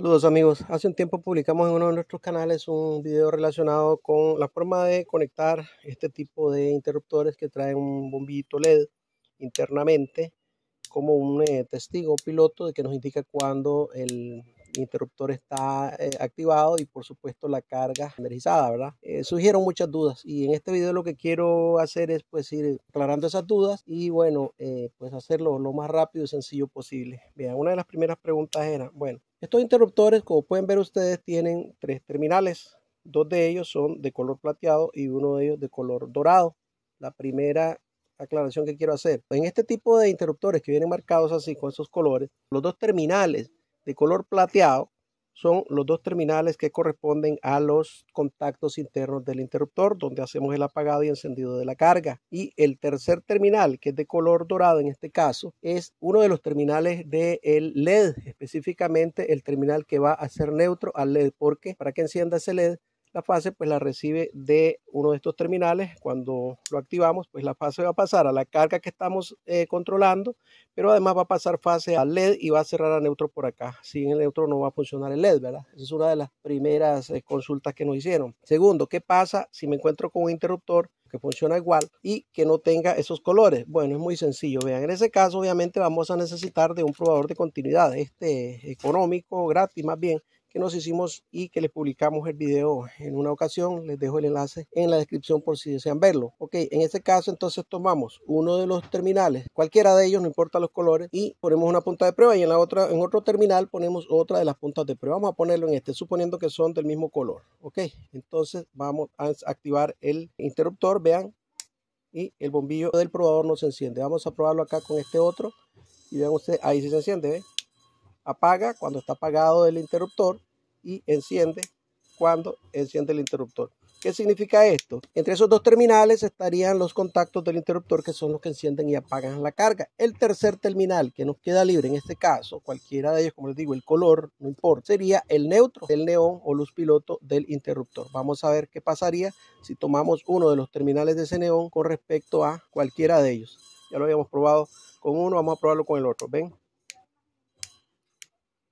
Saludos amigos, hace un tiempo publicamos en uno de nuestros canales un video relacionado con la forma de conectar este tipo de interruptores que traen un bombillito LED internamente como un eh, testigo piloto de que nos indica cuando el interruptor está eh, activado y por supuesto la carga energizada, ¿verdad? Eh, muchas dudas y en este video lo que quiero hacer es pues ir aclarando esas dudas y bueno, eh, pues hacerlo lo más rápido y sencillo posible. Vean, una de las primeras preguntas era, bueno, estos interruptores como pueden ver ustedes tienen tres terminales, dos de ellos son de color plateado y uno de ellos de color dorado. La primera aclaración que quiero hacer. En este tipo de interruptores que vienen marcados así con esos colores, los dos terminales de color plateado son los dos terminales que corresponden a los contactos internos del interruptor donde hacemos el apagado y encendido de la carga. Y el tercer terminal que es de color dorado en este caso es uno de los terminales del LED específicamente el terminal que va a ser neutro al LED. Porque para que encienda ese LED la fase pues la recibe de uno de estos terminales. Cuando lo activamos, pues la fase va a pasar a la carga que estamos eh, controlando, pero además va a pasar fase al LED y va a cerrar a neutro por acá. Sin el neutro no va a funcionar el LED, ¿verdad? Esa es una de las primeras eh, consultas que nos hicieron. Segundo, ¿qué pasa si me encuentro con un interruptor que funciona igual y que no tenga esos colores. Bueno, es muy sencillo. Vean, en ese caso obviamente vamos a necesitar de un probador de continuidad, este económico, gratis más bien, que nos hicimos y que les publicamos el video en una ocasión. Les dejo el enlace en la descripción por si desean verlo. Ok, en este caso entonces tomamos uno de los terminales, cualquiera de ellos, no importa los colores, y ponemos una punta de prueba y en la otra, en otro terminal ponemos otra de las puntas de prueba. Vamos a ponerlo en este, suponiendo que son del mismo color. Ok, entonces vamos a activar el interruptor, vean, y el bombillo del probador no se enciende. Vamos a probarlo acá con este otro y vean ustedes, ahí sí se enciende, ¿ven? Apaga cuando está apagado el interruptor y enciende cuando enciende el interruptor. ¿Qué significa esto? Entre esos dos terminales estarían los contactos del interruptor que son los que encienden y apagan la carga. El tercer terminal que nos queda libre en este caso, cualquiera de ellos, como les digo, el color, no importa, sería el neutro del neón o luz piloto del interruptor. Vamos a ver qué pasaría si tomamos uno de los terminales de ese neón con respecto a cualquiera de ellos. Ya lo habíamos probado con uno, vamos a probarlo con el otro. ¿Ven?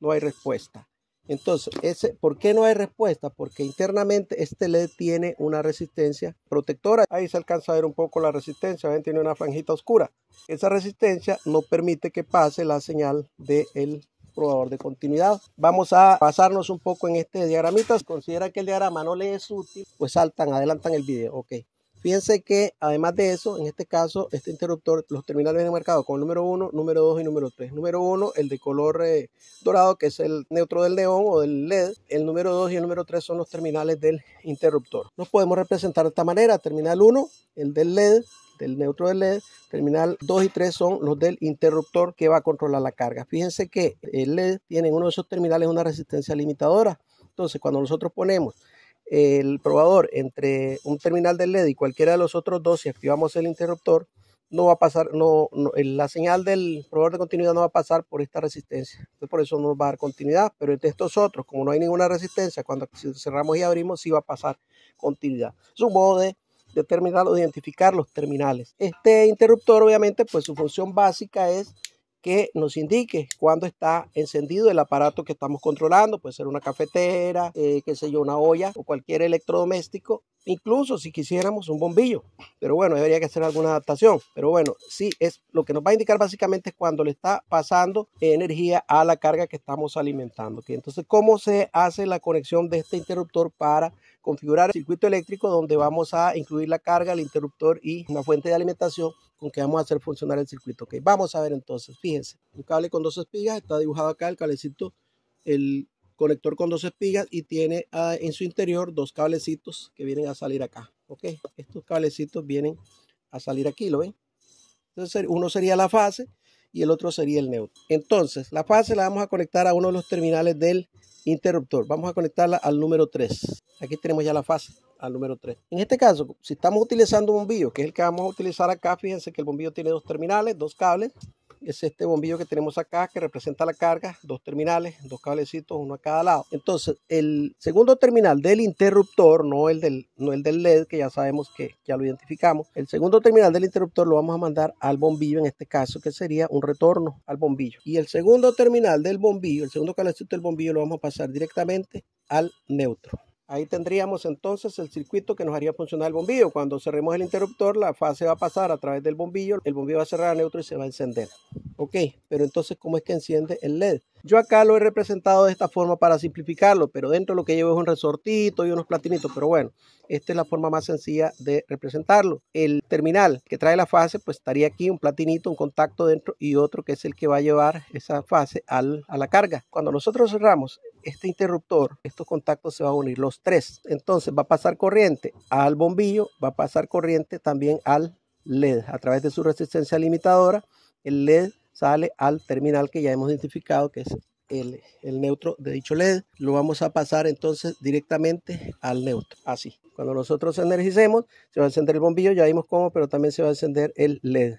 No hay respuesta. Entonces, ese, ¿por qué no hay respuesta? Porque internamente este LED tiene una resistencia protectora. Ahí se alcanza a ver un poco la resistencia, ven, tiene una franjita oscura. Esa resistencia no permite que pase la señal del probador de continuidad. Vamos a pasarnos un poco en este diagramita. Si considera que el diagrama no le es útil, pues saltan, adelantan el video. Ok. Fíjense que además de eso, en este caso, este interruptor, los terminales vienen marcados con número 1, número 2 y número 3. Número 1, el de color eh, dorado, que es el neutro del neón o del LED. El número 2 y el número 3 son los terminales del interruptor. Nos podemos representar de esta manera. Terminal 1, el del LED, del neutro del LED. Terminal 2 y 3 son los del interruptor que va a controlar la carga. Fíjense que el LED tiene en uno de esos terminales una resistencia limitadora. Entonces, cuando nosotros ponemos el probador entre un terminal del LED y cualquiera de los otros dos, si activamos el interruptor, no va a pasar, no, la señal del probador de continuidad no va a pasar por esta resistencia. Entonces, por eso no nos va a dar continuidad. Pero entre estos otros, como no hay ninguna resistencia, cuando cerramos y abrimos, sí va a pasar continuidad. Es un modo de determinar o identificar los terminales. Este interruptor, obviamente, pues su función básica es que nos indique cuándo está encendido el aparato que estamos controlando, puede ser una cafetera, eh, qué sé yo, una olla o cualquier electrodoméstico, incluso si quisiéramos un bombillo, pero bueno, debería que hacer alguna adaptación, pero bueno, sí, es lo que nos va a indicar básicamente es cuando le está pasando energía a la carga que estamos alimentando. Entonces, ¿cómo se hace la conexión de este interruptor para configurar el circuito eléctrico donde vamos a incluir la carga, el interruptor y una fuente de alimentación con que vamos a hacer funcionar el circuito. Vamos a ver entonces, fíjense, un cable con dos espigas, está dibujado acá el cablecito, el conector con dos espigas y tiene ah, en su interior dos cablecitos que vienen a salir acá. Ok, estos cablecitos vienen a salir aquí, ¿lo ven? Entonces uno sería la fase y el otro sería el neutro. Entonces la fase la vamos a conectar a uno de los terminales del interruptor. Vamos a conectarla al número 3. Aquí tenemos ya la fase al número 3. En este caso, si estamos utilizando un bombillo, que es el que vamos a utilizar acá, fíjense que el bombillo tiene dos terminales, dos cables. Es este bombillo que tenemos acá que representa la carga, dos terminales, dos cablecitos, uno a cada lado. Entonces, el segundo terminal del interruptor, no el del, no el del LED, que ya sabemos que ya lo identificamos, el segundo terminal del interruptor lo vamos a mandar al bombillo, en este caso, que sería un retorno al bombillo. Y el segundo terminal del bombillo, el segundo cablecito del bombillo, lo vamos a pasar directamente al neutro. Ahí tendríamos entonces el circuito que nos haría funcionar el bombillo. Cuando cerremos el interruptor, la fase va a pasar a través del bombillo, el bombillo va a cerrar a neutro y se va a encender. Ok, pero entonces, ¿cómo es que enciende el LED? Yo acá lo he representado de esta forma para simplificarlo, pero dentro lo que llevo es un resortito y unos platinitos, pero bueno, esta es la forma más sencilla de representarlo. El terminal que trae la fase, pues estaría aquí un platinito, un contacto dentro y otro que es el que va a llevar esa fase al, a la carga. Cuando nosotros cerramos este interruptor, estos contactos se van a unir los tres. Entonces va a pasar corriente al bombillo, va a pasar corriente también al LED a través de su resistencia limitadora. El LED sale al terminal que ya hemos identificado que es el, el, neutro de dicho LED. Lo vamos a pasar entonces directamente al neutro. Así. Cuando nosotros energicemos, se va a encender el bombillo, ya vimos cómo, pero también se va a encender el LED.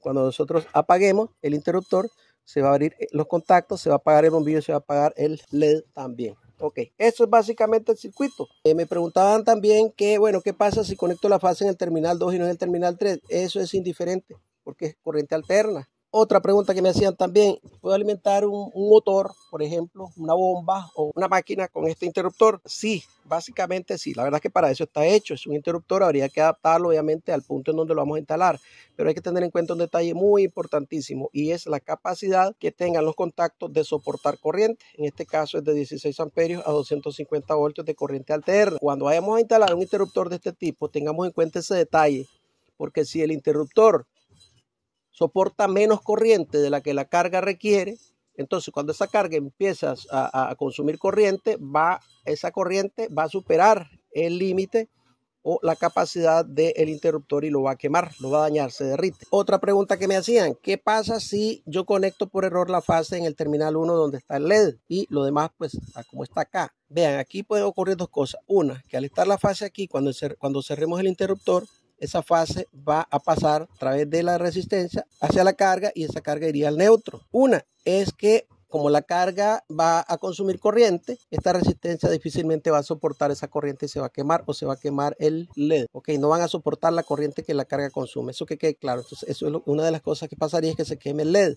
Cuando nosotros apaguemos el interruptor, se va a abrir los contactos, se va a apagar el bombillo, se va a apagar el LED también. Ok, eso es básicamente el circuito. Eh, me preguntaban también que, bueno, ¿qué pasa si conecto la fase en el terminal 2 y no en el terminal 3? Eso es indiferente porque es corriente alterna. Otra pregunta que me hacían también, ¿puedo alimentar un, motor, por ejemplo, una bomba o una máquina con este interruptor? Sí, básicamente sí. La verdad es que para eso está hecho. Es un interruptor, habría que adaptarlo obviamente al punto en donde lo vamos a instalar. Pero hay que tener en cuenta un detalle muy importantísimo y es la capacidad que tengan los contactos de soportar corriente. En este caso es de 16 amperios a 250 voltios de corriente alterna. Cuando vayamos a instalar un interruptor de este tipo, tengamos en cuenta ese detalle. Porque si el interruptor soporta menos corriente de la que la carga requiere, entonces cuando esa carga empieza a, consumir corriente, va, esa corriente va a superar el límite o la capacidad del interruptor y lo va a quemar, lo va a dañar, se derrite. Otra pregunta que me hacían, ¿qué pasa si yo conecto por error la fase en el terminal 1 donde está el LED y lo demás pues como está acá? Vean, aquí pueden ocurrir dos cosas. Una, que al estar la fase aquí, cuando cerremos el interruptor, esa fase va a pasar a través de la resistencia hacia la carga y esa carga iría al neutro. Una es que como la carga va a consumir corriente, esta resistencia difícilmente va a soportar esa corriente y se va a quemar o se va a quemar el LED. Ok, no van a soportar la corriente que la carga consume. Eso que quede claro. Entonces, eso es una de las cosas que pasaría es que se queme el LED.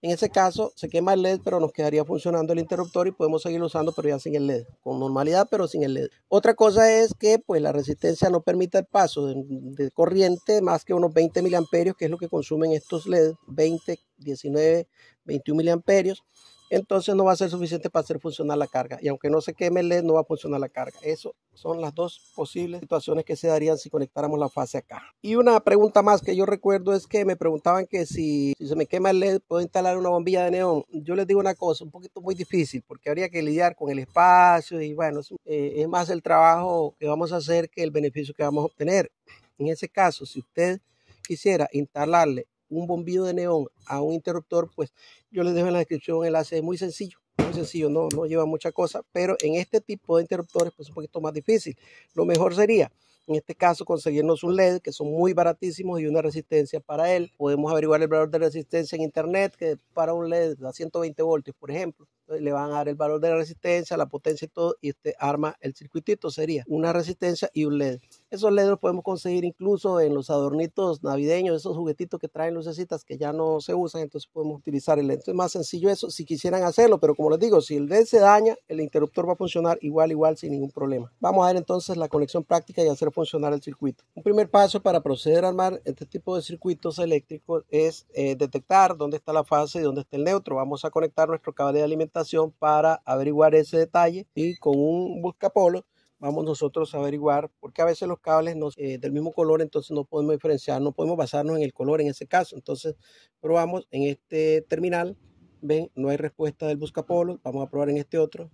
En ese caso se quema el LED, pero nos quedaría funcionando el interruptor y podemos seguir usando, pero ya sin el LED, con normalidad, pero sin el LED. Otra cosa es que pues la resistencia no permite el paso de, corriente más que unos 20 miliamperios, que es lo que consumen estos LED, 20, 19, 21 miliamperios entonces no va a ser suficiente para hacer funcionar la carga. Y aunque no se queme el LED, no va a funcionar la carga. Eso son las dos posibles situaciones que se darían si conectáramos la fase acá. Y una pregunta más que yo recuerdo es que me preguntaban que si, se me quema el LED, ¿puedo instalar una bombilla de neón? Yo les digo una cosa, un poquito muy difícil, porque habría que lidiar con el espacio y bueno, eh, es más el trabajo que vamos a hacer que el beneficio que vamos a obtener. En ese caso, si usted quisiera instalarle un bombillo de neón a un interruptor, pues yo les dejo en la descripción un enlace muy sencillo, muy sencillo, no, no lleva mucha cosa, pero en este tipo de interruptores pues un poquito más difícil. Lo mejor sería en este caso conseguirnos un LED que son muy baratísimos y una resistencia para él. Podemos averiguar el valor de resistencia en internet que para un LED a 120 voltios, por ejemplo, le van a dar el valor de la resistencia, la potencia y todo, y este arma el circuitito, sería una resistencia y un LED. Esos LED los podemos conseguir incluso en los adornitos navideños, esos juguetitos que traen lucecitas que ya no se usan, entonces podemos utilizar el LED. Entonces es más sencillo eso si quisieran hacerlo, pero como les digo, si el LED se daña, el interruptor va a funcionar igual, igual, sin ningún problema. Vamos a ver entonces la conexión práctica y hacer funcionar el circuito. Un primer paso para proceder a armar este tipo de circuitos eléctricos es eh, detectar dónde está la fase y dónde está el neutro. Vamos a conectar nuestro cable de alimentación para averiguar ese detalle y con un buscapolo vamos nosotros a averiguar, porque a veces los cables no, eh, del mismo color, entonces no podemos diferenciar, no podemos basarnos en el color en ese caso. Entonces probamos en este terminal, ven, no hay respuesta del buscapolo, vamos a probar en este otro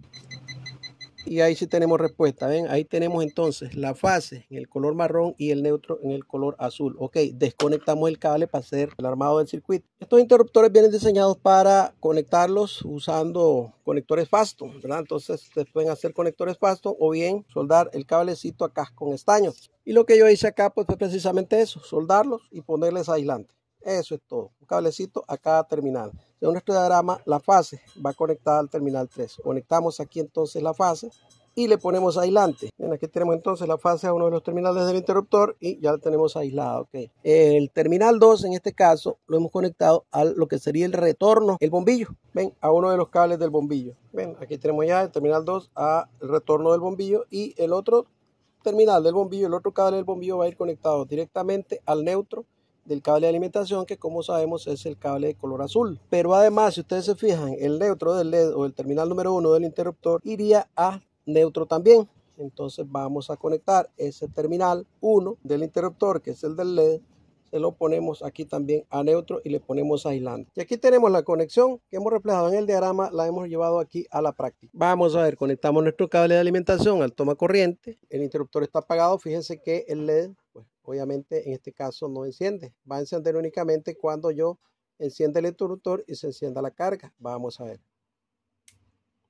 y ahí sí tenemos respuesta. ¿ven? Ahí tenemos entonces la fase en el color marrón y el neutro en el color azul. Ok, desconectamos el cable para hacer el armado del circuito. Estos interruptores vienen diseñados para conectarlos usando conectores Fasto. Entonces ustedes pueden hacer conectores Fasto o bien soldar el cablecito acá con estaño. Y lo que yo hice acá pues fue precisamente eso, soldarlos y ponerles aislante. Eso es todo. Un cablecito a cada terminal. Según nuestro diagrama, la fase va conectada al terminal 3. Conectamos aquí entonces la fase y le ponemos aislante. Bien, aquí tenemos entonces la fase a uno de los terminales del interruptor y ya lo tenemos aislado. Okay. El terminal 2 en este caso lo hemos conectado a lo que sería el retorno, el bombillo. Ven, a uno de los cables del bombillo. Ven, aquí tenemos ya el terminal 2 a el retorno del bombillo y el otro terminal del bombillo, el otro cable del bombillo va a ir conectado directamente al neutro del cable de alimentación que como sabemos es el cable de color azul. Pero además si ustedes se fijan el neutro del LED o el terminal número 1 del interruptor iría a neutro también. Entonces vamos a conectar ese terminal 1 del interruptor, que es el del LED, se lo ponemos aquí también a neutro y le ponemos aislante. Y aquí tenemos la conexión que hemos reflejado en el diagrama, la hemos llevado aquí a la práctica. Vamos a ver, conectamos nuestro cable de alimentación al toma corriente, el interruptor está apagado, fíjense que el LED, pues obviamente en este caso no enciende, va a encender únicamente cuando yo encienda el interruptor y se encienda la carga. Vamos a ver.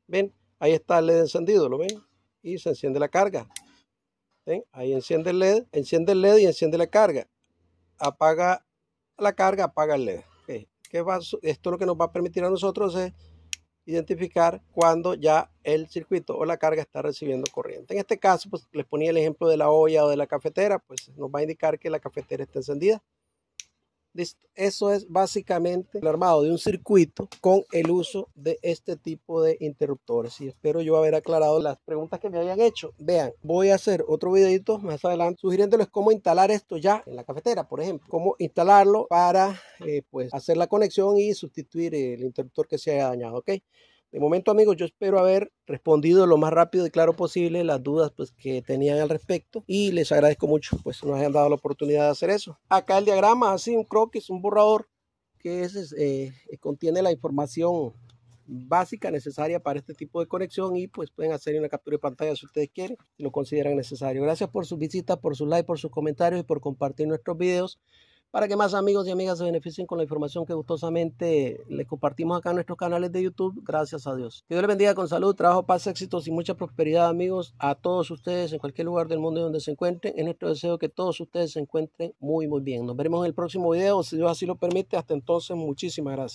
Ven, Ahí está el LED encendido, ¿lo ven? Y se enciende la carga. ¿Ven? Ahí enciende el LED, enciende el LED y enciende la carga. Apaga la carga, apaga el LED. ¿Qué va? Esto lo que nos va a permitir a nosotros es identificar cuando ya el circuito o la carga está recibiendo corriente. En este caso, pues les ponía el ejemplo de la olla o de la cafetera, pues nos va a indicar que la cafetera está encendida. Eso es básicamente el armado de un circuito con el uso de este tipo de interruptores. Y espero yo haber aclarado las preguntas que me habían hecho. Vean, voy a hacer otro videito más adelante sugiriéndoles cómo instalar esto ya en la cafetera, por ejemplo. Cómo instalarlo para eh, pues hacer la conexión y sustituir el interruptor que se haya dañado. ¿ok? De momento, amigos, yo espero haber respondido lo más rápido y claro posible las dudas pues, que tenían al respecto y les agradezco mucho pues nos hayan dado la oportunidad de hacer eso. Acá el diagrama, así un croquis, un borrador que es, eh, contiene la información básica necesaria para este tipo de conexión y pues pueden hacer una captura de pantalla si ustedes quieren, si lo consideran necesario. Gracias por su visita, por su like, por sus comentarios y por compartir nuestros videos para que más amigos y amigas se beneficien con la información que gustosamente les compartimos acá en nuestros canales de YouTube. Gracias a Dios. Que Dios les bendiga con salud, trabajo, paz, éxitos y mucha prosperidad, amigos, a todos ustedes en cualquier lugar del mundo donde se encuentren. Es nuestro deseo que todos ustedes se encuentren muy, muy bien. Nos veremos en el próximo video, si Dios así lo permite. Hasta entonces, muchísimas gracias.